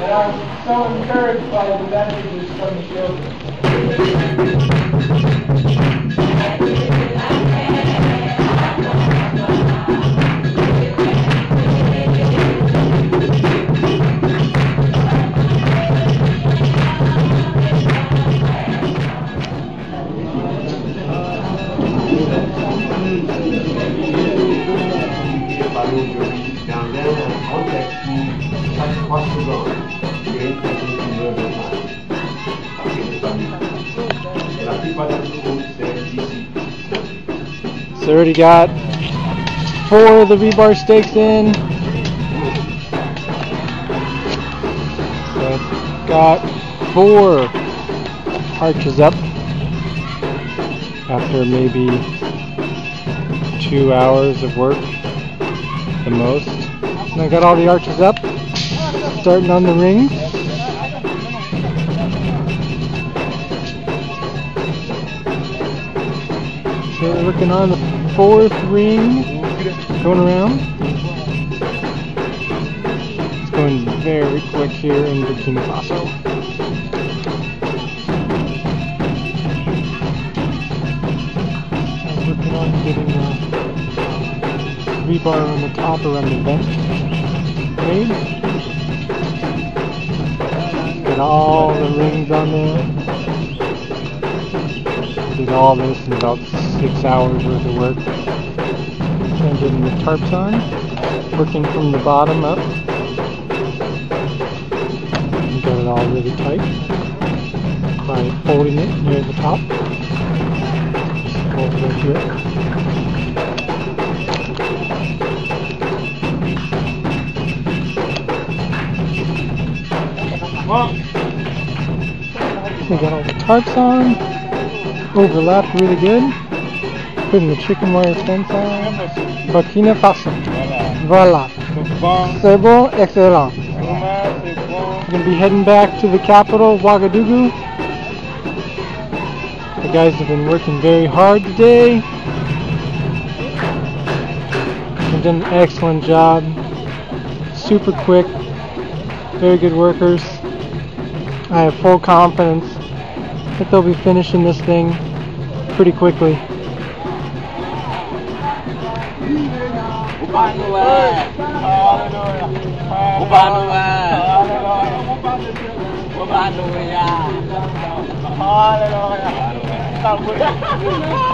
And I'm so encouraged by the messages from the children. So already got four of the rebar stakes in. So got four arches up after maybe two hours of work, the most. And I got all the arches up, starting on the rings. So we're working on the fourth ring, going around. It's going very quick here in Burkina Faso. I'm working on getting the rebar on the top around the vent made. Get all the rings on there. Did all this in about six hours worth of work. Getting the tarps on, working from the bottom up. And got it all really tight by folding it near the top. Just fold We got all the tarps on, overlapped really good. Putting the chicken wire fence on. Burkina Faso. Voilà. C'est bon, excellent. We're gonna be heading back to the capital, Ouagadougou. The guys have been working very hard today. They've done an excellent job. Super quick. Very good workers. I have full confidence that they'll be finishing this thing pretty quickly. Hallelujah.